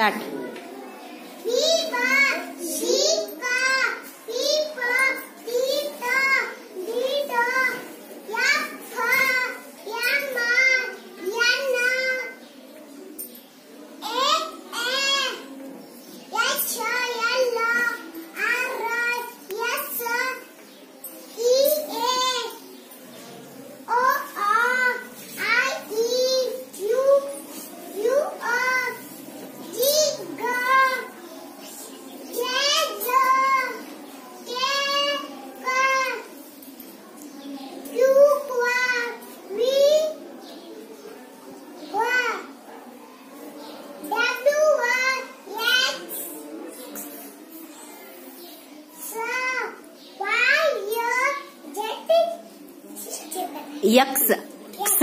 Cut. X क्स।